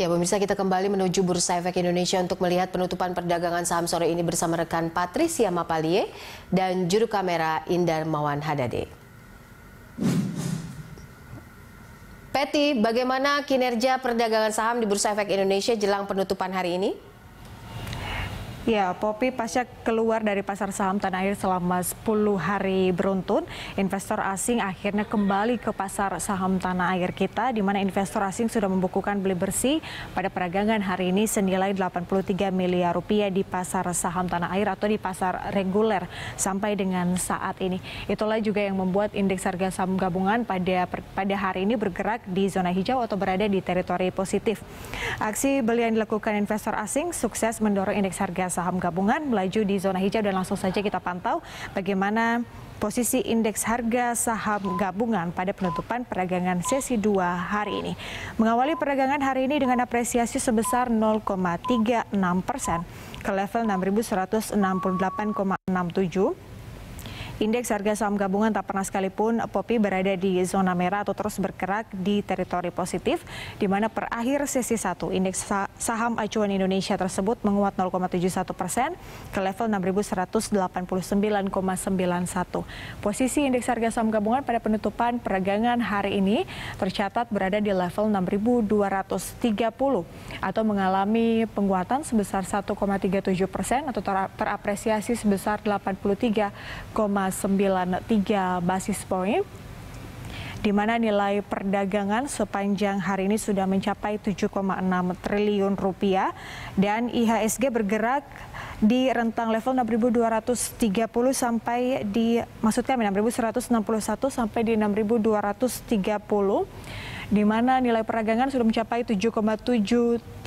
Ya, pemirsa kita kembali menuju Bursa Efek Indonesia untuk melihat penutupan perdagangan saham sore ini bersama rekan Patricia Mapalie dan juru kamera Indar Mawan Hadade. Peti, bagaimana kinerja perdagangan saham di Bursa Efek Indonesia jelang penutupan hari ini? Ya, Popi pasca keluar dari pasar saham tanah air selama 10 hari beruntun, investor asing akhirnya kembali ke pasar saham tanah air kita, di mana investor asing sudah membukukan beli bersih pada perdagangan hari ini senilai 83 miliar rupiah di pasar saham tanah air atau di pasar reguler sampai dengan saat ini. Itulah juga yang membuat indeks harga saham gabungan pada pada hari ini bergerak di zona hijau atau berada di teritori positif. Aksi beli yang dilakukan investor asing sukses mendorong indeks harga saham gabungan melaju di zona hijau dan langsung saja kita pantau bagaimana posisi indeks harga saham gabungan pada penutupan perdagangan sesi 2 hari ini. Mengawali perdagangan hari ini dengan apresiasi sebesar 0,36 persen ke level 6.168,67 Indeks harga saham gabungan tak pernah sekalipun Popi berada di zona merah atau terus bergerak di teritori positif, di mana per akhir sesi 1 indeks saham acuan Indonesia tersebut menguat 0,71 persen ke level 6.189,91. Posisi indeks harga saham gabungan pada penutupan perdagangan hari ini tercatat berada di level 6.230 atau mengalami penguatan sebesar 1,37 persen atau terapresiasi sebesar 83, 93 basis point di mana nilai perdagangan sepanjang hari ini sudah mencapai 7,6 triliun rupiah dan IHSG bergerak di rentang level 6.230 sampai di maksud kami 6.161 sampai di 6.230 di mana nilai perdagangan sudah mencapai 7,734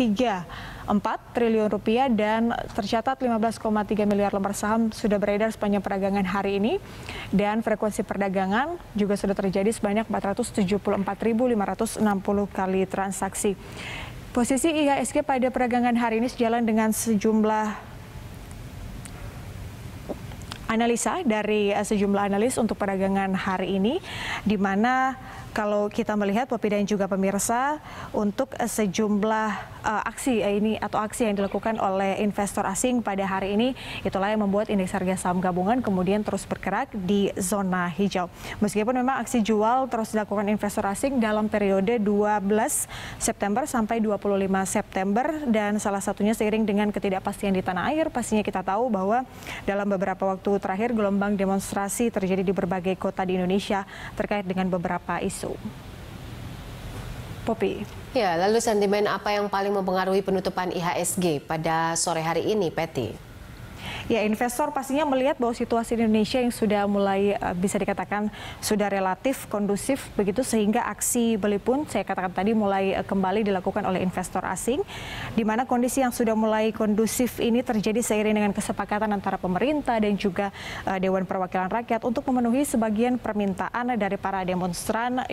triliun rupiah dan tercatat 15,3 miliar lembar saham sudah beredar sepanjang perdagangan hari ini dan frekuensi perdagangan juga sudah terjadi sebanyak 474.560 kali transaksi. Posisi IHSG pada perdagangan hari ini sejalan dengan sejumlah analisa dari sejumlah analis untuk perdagangan hari ini di mana kalau kita melihat Popi dan juga pemirsa untuk sejumlah uh, aksi ini atau aksi yang dilakukan oleh investor asing pada hari ini itulah yang membuat indeks harga saham gabungan kemudian terus bergerak di zona hijau. Meskipun memang aksi jual terus dilakukan investor asing dalam periode 12 September sampai 25 September dan salah satunya seiring dengan ketidakpastian di tanah air pastinya kita tahu bahwa dalam beberapa waktu terakhir gelombang demonstrasi terjadi di berbagai kota di Indonesia terkait dengan beberapa isu. Popi. Ya, lalu sentimen apa yang paling mempengaruhi penutupan IHSG pada sore hari ini, Peti? Ya, investor pastinya melihat bahwa situasi di Indonesia yang sudah mulai uh, bisa dikatakan sudah relatif kondusif begitu sehingga aksi beli pun saya katakan tadi mulai uh, kembali dilakukan oleh investor asing di mana kondisi yang sudah mulai kondusif ini terjadi seiring dengan kesepakatan antara pemerintah dan juga uh, Dewan Perwakilan Rakyat untuk memenuhi sebagian permintaan dari para demonstran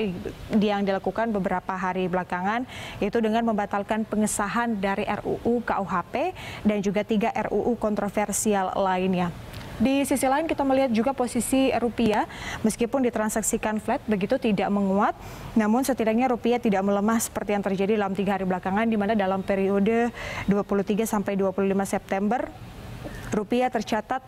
yang dilakukan beberapa hari belakangan yaitu dengan membatalkan pengesahan dari RUU KUHP dan juga tiga RUU kontroversial lainnya. Di sisi lain kita melihat juga posisi rupiah meskipun ditransaksikan flat begitu tidak menguat namun setidaknya rupiah tidak melemah seperti yang terjadi dalam tiga hari belakangan di mana dalam periode 23 sampai 25 September rupiah tercatat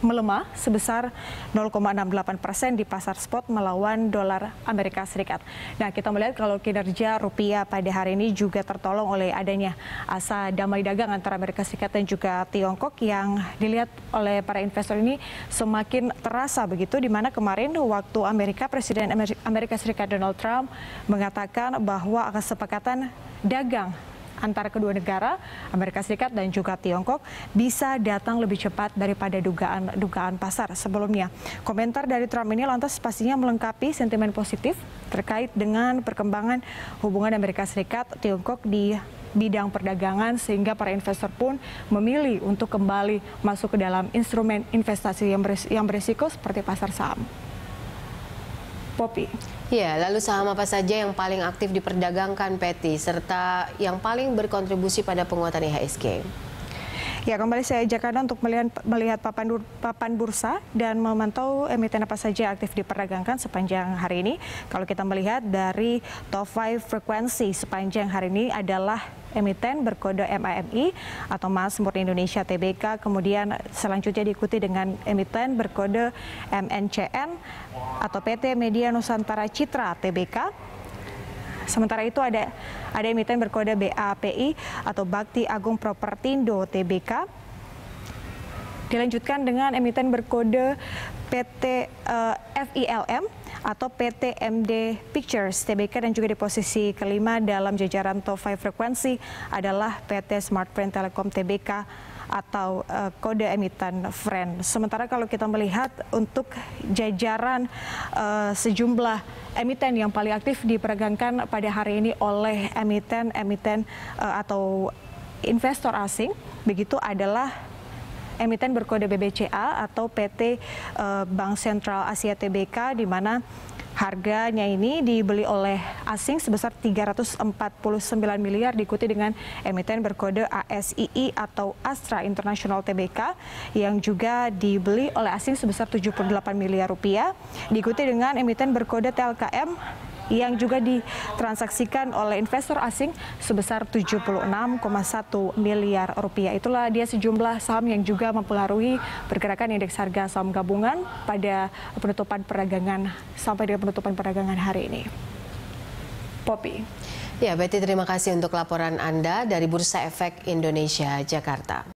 melemah sebesar 0,68 persen di pasar spot melawan dolar Amerika Serikat. Nah, kita melihat kalau kinerja rupiah pada hari ini juga tertolong oleh adanya asa damai dagang antara Amerika Serikat dan juga Tiongkok yang dilihat oleh para investor ini semakin terasa begitu di mana kemarin waktu Amerika Presiden Amerika Serikat Donald Trump mengatakan bahwa kesepakatan dagang antara kedua negara, Amerika Serikat dan juga Tiongkok, bisa datang lebih cepat daripada dugaan-dugaan pasar sebelumnya. Komentar dari Trump ini lantas pastinya melengkapi sentimen positif terkait dengan perkembangan hubungan Amerika Serikat Tiongkok di bidang perdagangan sehingga para investor pun memilih untuk kembali masuk ke dalam instrumen investasi yang berisiko seperti pasar saham. Poppy. Ya, lalu saham apa saja yang paling aktif diperdagangkan Peti serta yang paling berkontribusi pada penguatan IHSG? Ya, kembali saya ajak Anda untuk melihat, melihat papan, papan bursa dan memantau emiten apa saja aktif diperdagangkan sepanjang hari ini. Kalau kita melihat dari top 5 frekuensi sepanjang hari ini adalah emiten berkode MAMI atau Mas Murni Indonesia TBK, kemudian selanjutnya diikuti dengan emiten berkode MNCN atau PT Media Nusantara Citra TBK, Sementara itu ada ada emiten berkode BAPI atau Bakti Agung Propertindo Tbk. Dilanjutkan dengan emiten berkode PT uh, eh, FILM atau PT MD Pictures Tbk dan juga di posisi kelima dalam jajaran top 5 frekuensi adalah PT Smartfren Telekom Tbk atau uh, kode emiten friend. Sementara kalau kita melihat untuk jajaran uh, sejumlah emiten yang paling aktif diperagangkan pada hari ini oleh emiten-emiten uh, atau investor asing, begitu adalah emiten berkode BBCA atau PT uh, Bank Sentral Asia Tbk di mana Harganya ini dibeli oleh asing sebesar 349 miliar diikuti dengan emiten berkode ASII atau Astra International Tbk yang juga dibeli oleh asing sebesar 78 miliar rupiah diikuti dengan emiten berkode TLKM yang juga ditransaksikan oleh investor asing sebesar 76,1 miliar rupiah. Itulah dia sejumlah saham yang juga mempengaruhi pergerakan indeks harga saham gabungan pada penutupan perdagangan sampai dengan penutupan perdagangan hari ini. Poppy. Ya, Betty terima kasih untuk laporan Anda dari Bursa Efek Indonesia, Jakarta.